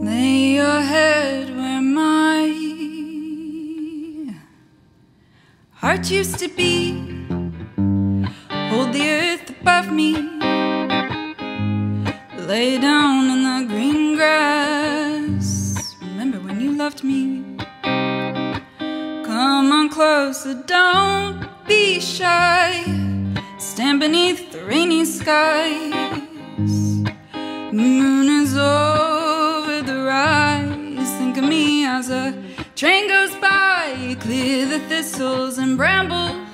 Lay your head where my heart used to be. Hold the earth above me. Lay down in the green grass. Remember when you loved me. Come on closer, don't be shy. Stand beneath the rainy skies. The moon is over of me as a train goes by. Clear the thistles and brambles